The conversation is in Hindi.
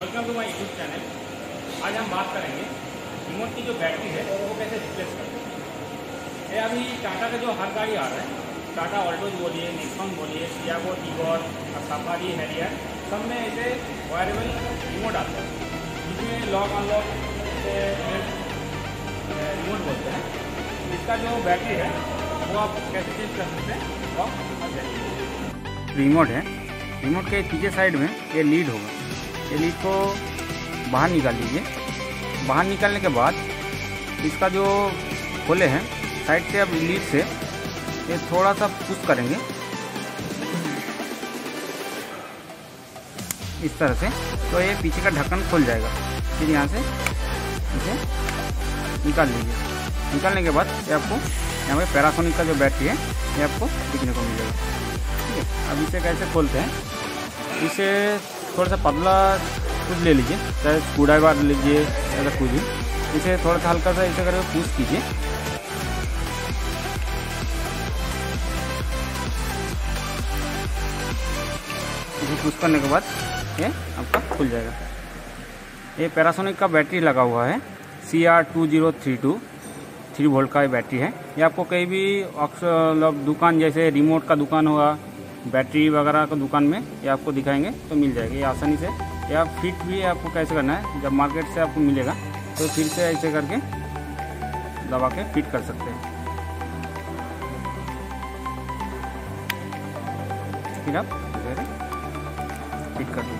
Welcome to my YouTube channel आज हम बात करेंगे रिमोट की जो बैटरी है, वो कैसे रिप्लेस करते हैं? ये अभी टाटा का जो हर गाड़ी आ रहा है टाटा ऑल्टोज बोलिए निक्सॉन बोलिए सियागो टीगोर सफारी हैरियर सब में ऐसे वायरेबल रिमोट आता है। जिसमें लॉक अनलॉक रिमोट बोलते हैं। इसका जो बैटरी है, वो आप कैसे चेंज कर सकते हैं और रिमोट है। रिमोट के पीछे साइड में ये लीड होगा। लीड को बाहर निकाल लीजिए बाहर निकालने के बाद इसका जो खोले हैं, साइड से अब लीड से ये थोड़ा सा पुश करेंगे। इस तरह से तो ये पीछे का ढक्कन खुल जाएगा। फिर यहाँ से इसे निकाल लीजिए निकालने के बाद ये आपको यहाँ पे पैरासोनिक का जो बैटरी है, ये आपको दिखने को मिलेगा। ठीक है, अब इसे कैसे खोलते हैं? इसे थोड़ा सा पतला कुछ ले लीजिए, चाहे स्क्रूड्राइवर लीजिए, ऐसा कुछ भी। इसे थोड़ा सा हल्का सा इसे करके पूछ कीजिए। इसे पुश करने के बाद ये आपका खुल जाएगा। ये पैरासोनिक का बैटरी लगा हुआ है C R two zero three two three volt का बैटरी है। ये आपको कहीं भी मतलब दुकान जैसे रिमोट का दुकान होगा बैटरी वगैरह का दुकान में ये आपको दिखाएँगे तो मिल जाएगी आसानी से। या फिट भी आपको कैसे करना है, जब मार्केट से आपको मिलेगा तो फिर से ऐसे करके दबा के फिट कर सकते हैं। फिर आप फिट कर दीजिए।